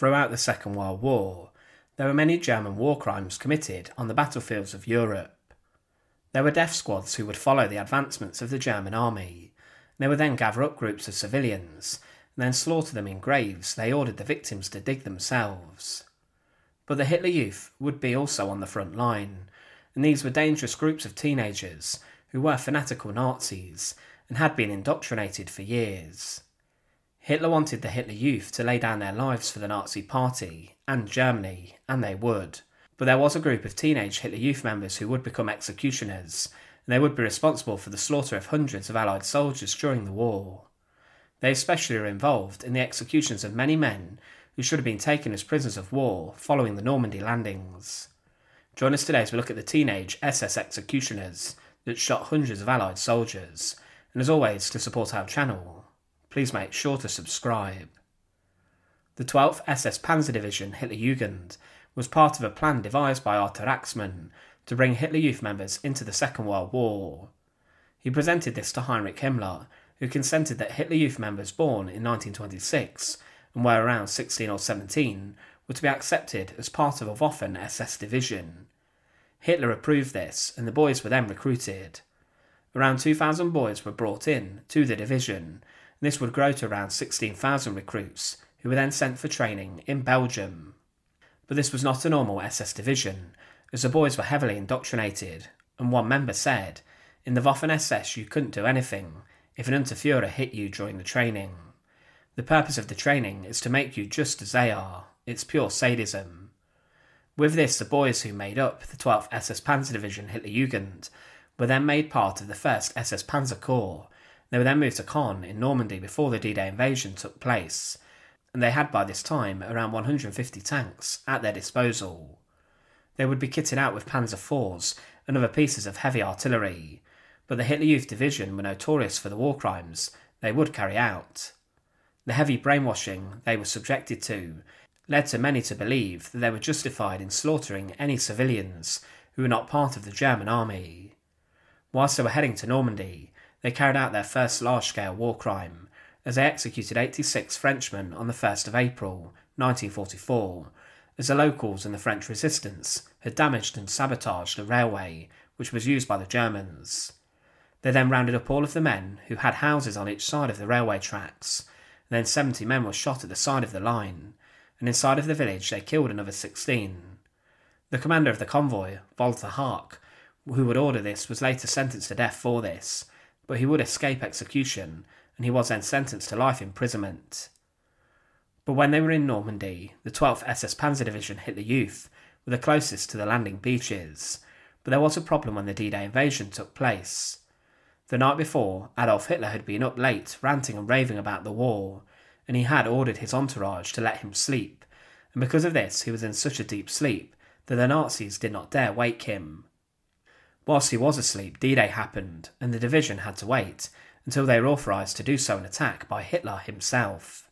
Throughout the Second World War, there were many German war crimes committed on the battlefields of Europe. There were death squads who would follow the advancements of the German army. They would then gather up groups of civilians and then slaughter them in graves they ordered the victims to dig themselves. But the Hitler Youth would be also on the front line, and these were dangerous groups of teenagers who were fanatical Nazis and had been indoctrinated for years. Hitler wanted the Hitler Youth to lay down their lives for the Nazi Party and Germany, and they would. But there was a group of teenage Hitler Youth members who would become executioners, and they would be responsible for the slaughter of hundreds of Allied soldiers during the war. They especially were involved in the executions of many men who should have been taken as prisoners of war following the Normandy landings. Join us today as we look at the teenage SS executioners that shot hundreds of Allied soldiers, and as always, to support our channel, please make sure to subscribe. The 12th SS Panzer Division Hitlerjugend was part of a plan devised by Arthur Axmann to bring Hitler Youth members into the Second World War. He presented this to Heinrich Himmler, who consented that Hitler Youth members born in 1926 and were around 16 or 17 were to be accepted as part of a Waffen SS division. Hitler approved this, and the boys were then recruited. Around 2,000 boys were brought in to the division, this would grow to around 16,000 recruits, who were then sent for training in Belgium. But this was not a normal SS division, as the boys were heavily indoctrinated, and one member said, In the Waffen SS you couldn't do anything if an Unterführer hit you during the training. The purpose of the training is to make you just as they are, it's pure sadism. With this, the boys who made up the 12th SS Panzer Division Hitlerjugend were then made part of the 1st SS Panzer Corps. They were then moved to Caen in Normandy before the D Day invasion took place, and they had by this time around 150 tanks at their disposal. They would be kitted out with Panzer IVs and other pieces of heavy artillery, but the Hitler Youth Division were notorious for the war crimes they would carry out. The heavy brainwashing they were subjected to led to many to believe that they were justified in slaughtering any civilians who were not part of the German army. Whilst they were heading to Normandy, they carried out their first large scale war crime as they executed 86 Frenchmen on the 1st of April 1944, as the locals and the French resistance had damaged and sabotaged a railway which was used by the Germans. They then rounded up all of the men who had houses on each side of the railway tracks, and then 70 men were shot at the side of the line, and inside of the village they killed another 16. The commander of the convoy, Walter Hauck, who would order this, was later sentenced to death for this, but he would escape execution, and he was then sentenced to life imprisonment. But when they were in Normandy, the 12th SS Panzer Division Hitler Youth were the closest to the landing beaches, but there was a problem when the D Day invasion took place. The night before, Adolf Hitler had been up late ranting and raving about the war, and he had ordered his entourage to let him sleep, and because of this he was in such a deep sleep that the Nazis did not dare wake him. Whilst he was asleep, D Day happened, and the division had to wait until they were authorised to do so an attack by Hitler himself.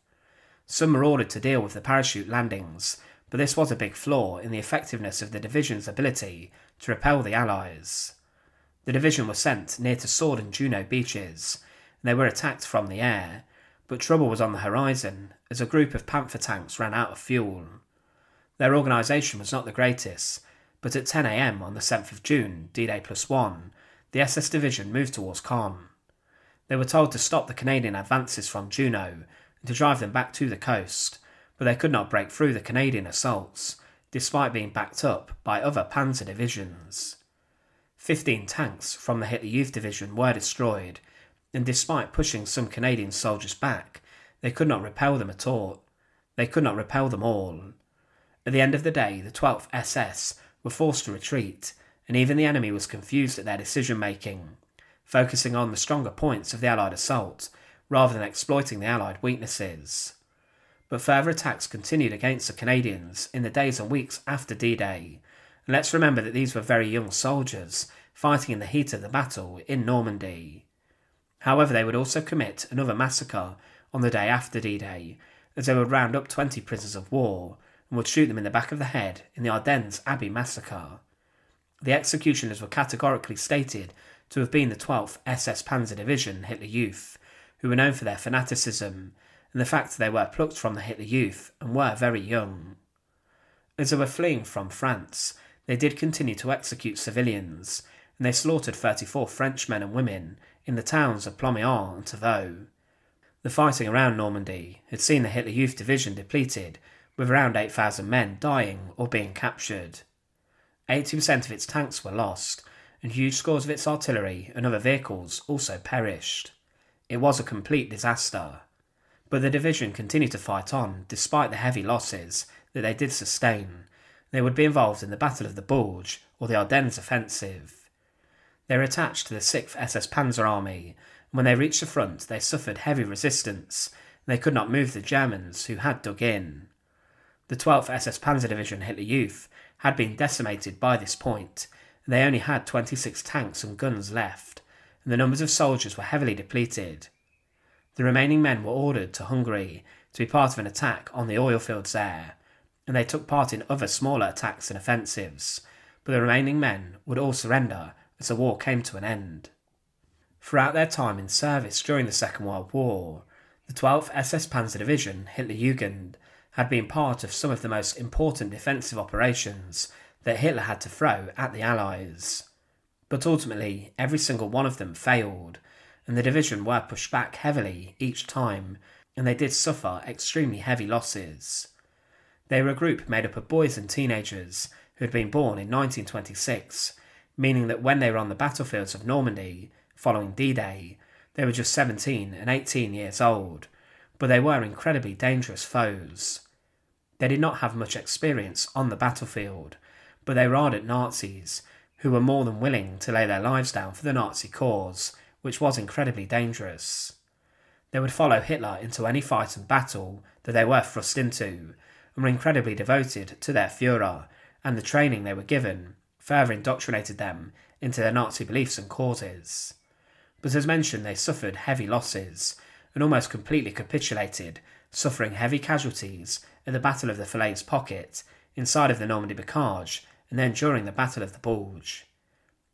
Some were ordered to deal with the parachute landings, but this was a big flaw in the effectiveness of the division's ability to repel the Allies. The division was sent near to Sword and Juno beaches, and they were attacked from the air, but trouble was on the horizon as a group of Panther tanks ran out of fuel. Their organisation was not the greatest, but at 10am on the 7th of June, D Day plus one, the SS Division moved towards Caen. They were told to stop the Canadian advances from Juno and to drive them back to the coast, but they could not break through the Canadian assaults, despite being backed up by other panzer divisions. Fifteen tanks from the Hitler Youth Division were destroyed, and despite pushing some Canadian soldiers back, they could not repel them at all. They could not repel them all. At the end of the day, the 12th SS were forced to retreat, and even the enemy was confused at their decision making, focusing on the stronger points of the Allied assault rather than exploiting the Allied weaknesses. But further attacks continued against the Canadians in the days and weeks after D Day, and let's remember that these were very young soldiers fighting in the heat of the battle in Normandy. However, they would also commit another massacre on the day after D Day, as they would round up 20 prisoners of war and would shoot them in the back of the head in the Ardennes Abbey massacre. The executioners were categorically stated to have been the 12th SS Panzer Division Hitler Youth, who were known for their fanaticism, and the fact that they were plucked from the Hitler Youth and were very young. As they were fleeing from France, they did continue to execute civilians, and they slaughtered 34 French men and women in the towns of Plomion and Tavaux. The fighting around Normandy had seen the Hitler Youth Division depleted, with around 8,000 men dying or being captured. 80% of its tanks were lost, and huge scores of its artillery and other vehicles also perished. It was a complete disaster. But the division continued to fight on despite the heavy losses that they did sustain. They would be involved in the Battle of the Bulge or the Ardennes offensive. They were attached to the 6th SS Panzer Army, and when they reached the front, they suffered heavy resistance, they could not move the Germans who had dug in. The 12th SS Panzer Division Hitler Youth had been decimated by this point, and they only had 26 tanks and guns left, and the numbers of soldiers were heavily depleted. The remaining men were ordered to Hungary to be part of an attack on the oil fields there, and they took part in other smaller attacks and offensives, but the remaining men would all surrender as the war came to an end. Throughout their time in service during the Second World War, the 12th SS Panzer Division Hitlerjugend had been part of some of the most important defensive operations that Hitler had to throw at the Allies. But ultimately, every single one of them failed, and the division were pushed back heavily each time, and they did suffer extremely heavy losses. They were a group made up of boys and teenagers who had been born in 1926, meaning that when they were on the battlefields of Normandy following D Day, they were just 17 and 18 years old, but they were incredibly dangerous foes. They did not have much experience on the battlefield, but they were ardent Nazis who were more than willing to lay their lives down for the Nazi cause, which was incredibly dangerous. They would follow Hitler into any fight and battle that they were thrust into, and were incredibly devoted to their Fuhrer, and the training they were given further indoctrinated them into their Nazi beliefs and causes. But as mentioned, they suffered heavy losses, and almost completely capitulated, suffering heavy casualties at the Battle of the Falaise Pocket, inside of the Normandy Bocage, and then during the Battle of the Bulge.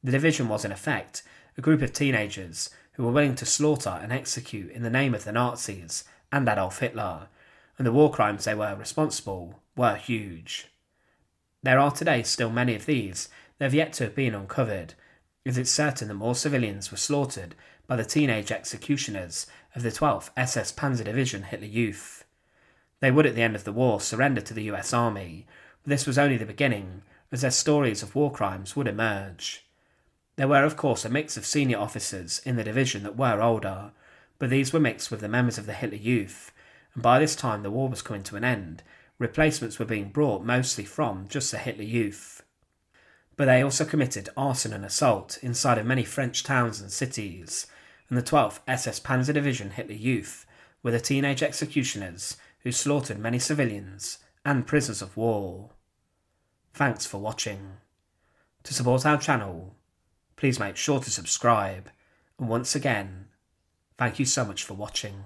The division was, in effect, a group of teenagers who were willing to slaughter and execute in the name of the Nazis and Adolf Hitler, and the war crimes they were responsible were huge. There are today still many of these that have yet to have been uncovered, as it's certain that more civilians were slaughtered by the teenage executioners of the 12th SS Panzer Division Hitler Youth. They would at the end of the war surrender to the US Army, but this was only the beginning, as their stories of war crimes would emerge. There were, of course, a mix of senior officers in the division that were older, but these were mixed with the members of the Hitler Youth, and by this time the war was coming to an end. Replacements were being brought mostly from just the Hitler Youth. But they also committed arson and assault inside of many French towns and cities, and the 12th SS Panzer Division Hitler Youth were the teenage executioners who slaughtered many civilians and prisoners of war. Thanks for watching. To support our channel, please make sure to subscribe, and once again, thank you so much for watching.